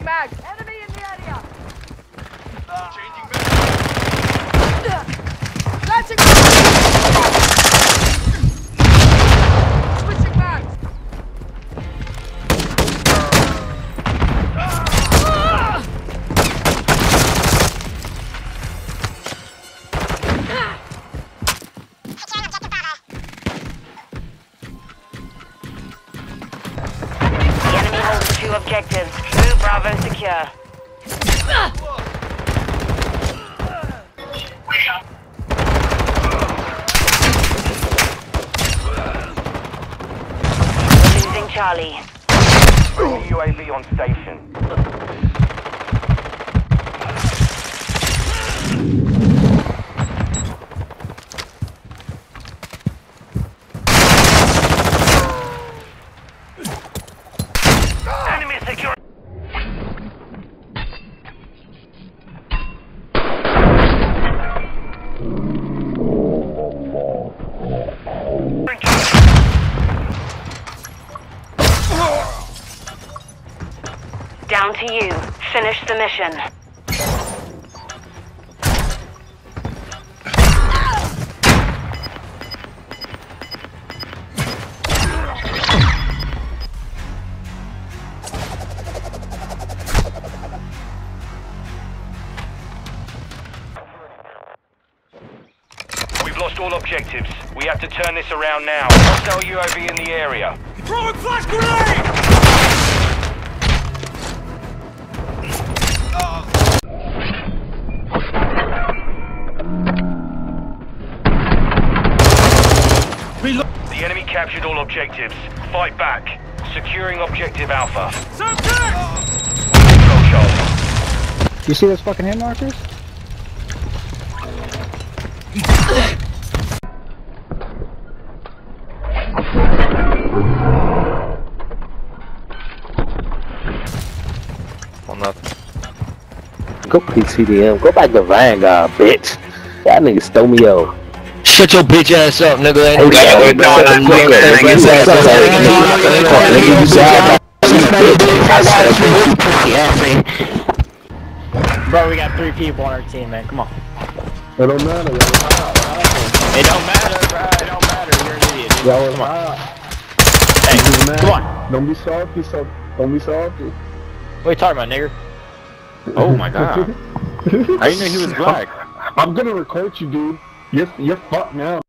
Changing mag. Enemy in the area. Changing two objectives. Blue Bravo secure. Losing Charlie. UAV on station. Enemy secure. Down to you. Finish the mission. We've lost all objectives. We have to turn this around now. Hostile UAV in the area. Throwing flash grenade! The enemy captured all objectives. Fight back. Securing objective Alpha. Subject! You see those fucking hit markers? Go PTDM. Go back to Vanguard, bitch. That nigga stole me out. Shut your bitch ass up, nigga. Ain't Hey, got we're doing a nigga, nigga, say something. Nigga, you said Bro, we got three people on our team, man. Come on. It don't matter, It don't matter, bro. It don't matter. You're an idiot. dude. y'all. Come on. Hey, come on. Don't be salty, so don't be salty. What are you talking about, nigger? Oh my god. I didn't know he was black. I'm gonna record you, dude. You're you're fucked now.